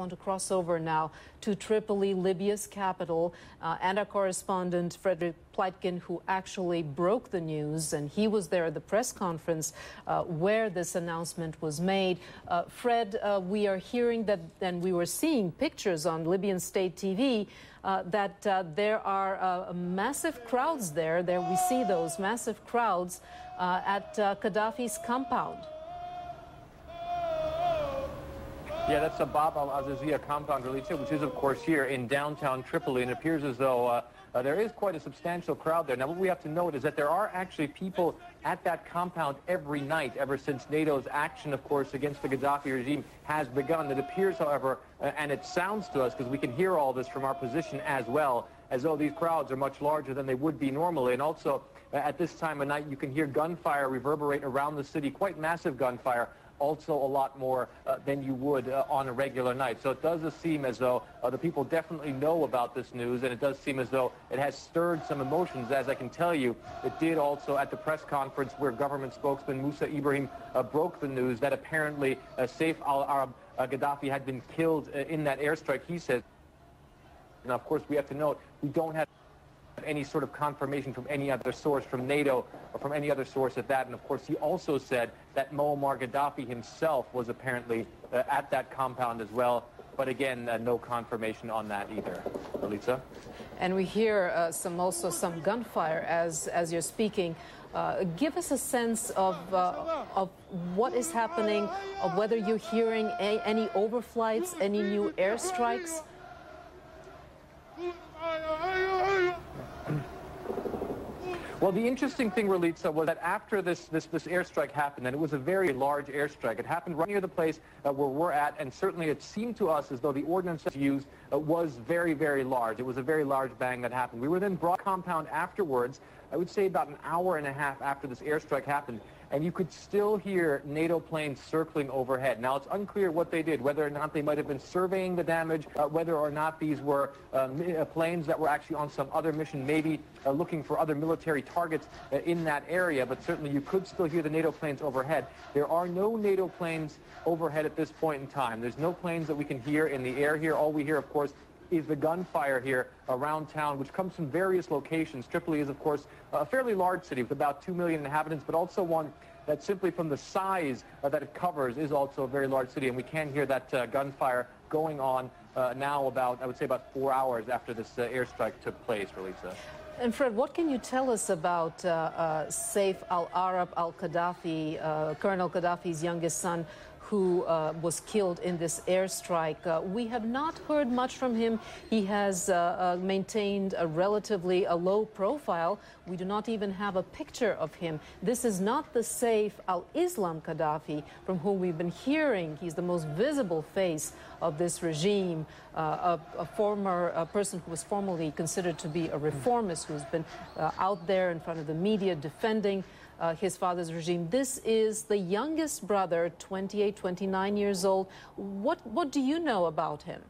want to cross over now to Tripoli, Libya's capital, uh, and our correspondent Frederick Pleitgen, who actually broke the news, and he was there at the press conference uh, where this announcement was made. Uh, Fred, uh, we are hearing that, and we were seeing pictures on Libyan state TV. Uh, that uh, there are massive crowds there. There we see those massive crowds at Gaddafi's compound. Yeah, that's the Bab al-Azizia compound, Ralitsa, which is, of course, here in downtown Tripoli, and it appears as though uh, uh, there is quite a substantial crowd there. Now, what we have to note is that there are actually people at that compound every night ever since NATO's action, of course, against the Gaddafi regime has begun. It appears, however, uh, and it sounds to us, because we can hear all this from our position as well, as though these crowds are much larger than they would be normally. And also, at this time of night, you can hear gunfire reverberate around the city, quite massive gunfire also a lot more uh, than you would uh, on a regular night. So it does seem as though uh, the people definitely know about this news, and it does seem as though it has stirred some emotions. As I can tell you, it did also at the press conference where government spokesman Musa Ibrahim uh, broke the news that apparently uh, Saif al-Arab uh, Gaddafi had been killed in that airstrike. He says, now of course we have to note, we don't have any sort of confirmation from any other source, from NATO or from any other source at that. And of course, he also said that Muammar Gaddafi himself was apparently uh, at that compound as well. But again, uh, no confirmation on that either. Elisa? And we hear uh, some also some gunfire as, as you're speaking. Uh, give us a sense of, uh, of what is happening, of whether you're hearing a, any overflights, any new airstrikes. Well, the interesting thing, Ralitsa, was that after this, this, this airstrike happened, and it was a very large airstrike, it happened right near the place uh, where we're at, and certainly it seemed to us as though the ordnance used uh, was very, very large. It was a very large bang that happened. We were then brought compound afterwards, I would say about an hour and a half after this airstrike happened, and you could still hear NATO planes circling overhead. Now, it's unclear what they did, whether or not they might have been surveying the damage, uh, whether or not these were uh, uh planes that were actually on some other mission, maybe uh, looking for other military targets uh, in that area, but certainly you could still hear the NATO planes overhead. There are no NATO planes overhead at this point in time. There's no planes that we can hear in the air here. All we hear, of course, is the gunfire here around town, which comes from various locations. Tripoli is, of course, a fairly large city with about 2 million inhabitants, but also one that simply from the size uh, that it covers is also a very large city. And we can hear that uh, gunfire going on uh, now about, I would say, about four hours after this uh, airstrike took place, Ralitsa. And Fred, what can you tell us about uh, uh, Saif al-Arab al-Gaddafi, Colonel Gaddafi's youngest son, who uh, was killed in this airstrike. Uh, we have not heard much from him. He has uh, uh maintained a relatively a low profile. We do not even have a picture of him. This is not the Saif al-Islam Gaddafi from whom we've been hearing. He's the most visible face of this regime, uh, a, a, former a person who was formerly considered to be a reformist, who's been uh, out there in front of the media defending his father's regime. This is the youngest brother, 28, 29 years old. What, what do you know about him?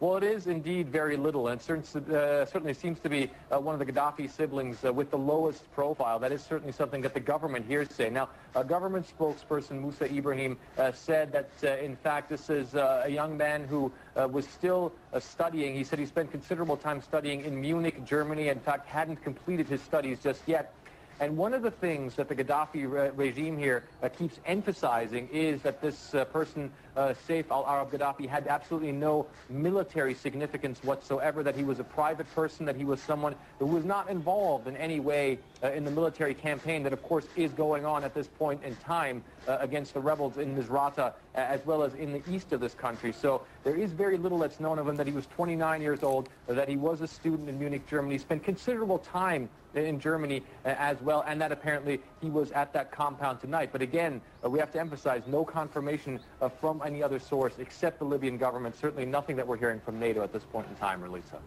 Well, it is indeed very little, and uh, certainly seems to be uh, one of the Gaddafi siblings uh, with the lowest profile. That is certainly something that the government here say. Now, a government spokesperson, Musa Ibrahim, uh, said that, uh, in fact, this is uh, a young man who was still studying. He said he spent considerable time studying in Munich, Germany. In fact, hadn't completed his studies just yet. And one of the things that the Gaddafi re regime here uh, keeps emphasizing is that this uh, person, uh, Saif al-Arab Gaddafi, had absolutely no military significance whatsoever, that he was a private person, that he was someone who was not involved in any way uh, in the military campaign that, of course, is going on at this point in time uh, against the rebels in Misrata, as well as in the east of this country. So there is very little that's known of him, that he was 29 years old, that he was a student in Munich, Germany, spent considerable time in Germany uh, as well, and that apparently he was at that compound tonight. But again, uh, we have to emphasize no confirmation uh, from any other source except the Libyan government. Certainly nothing that we're hearing from NATO at this point in time, Ralitsa.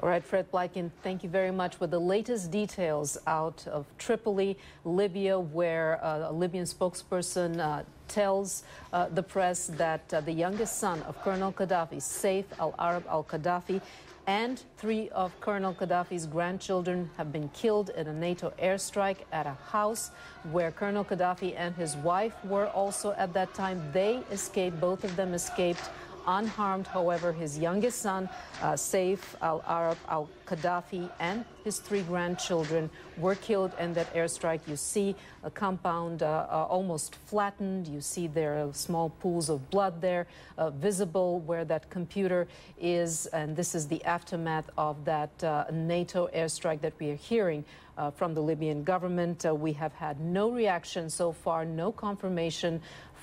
All right, Fred Pleitgen, thank you very much with the latest details out of Tripoli, Libya, where uh, a Libyan spokesperson uh, tells uh, the press that uh, the youngest son of Colonel Gaddafi, Saif al-Arab al-Gaddafi, and three of Colonel Gaddafi's grandchildren have been killed in a NATO airstrike at a house where Colonel Gaddafi and his wife were also at that time. They escaped, both of them escaped unharmed. However, his youngest son, uh, Saif al Arab al Gaddafi, and his three grandchildren were killed in that airstrike. You see a compound uh, uh, almost flattened. You see there are small pools of blood there uh, visible where that computer is. And this is the aftermath of that uh, NATO airstrike that we are hearing. Uh, from the Libyan government. We have had no reaction so far, no confirmation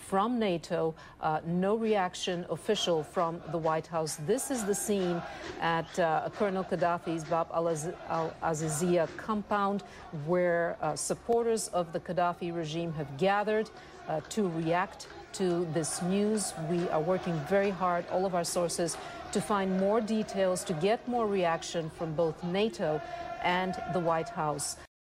from NATO, uh, no reaction official from the White House. This is the scene at uh, Colonel Gaddafi's Bab al-Azizia compound where uh, supporters of the Gaddafi regime have gathered uh, to react to this news. We are working very hard, all of our sources, to find more details, to get more reaction from both NATO and the White House.